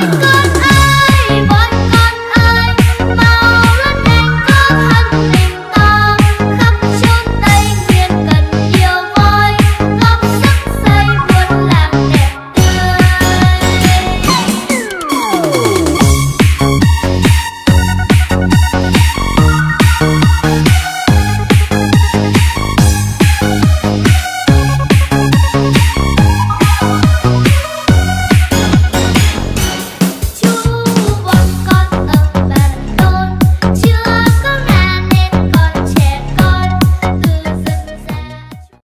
Go!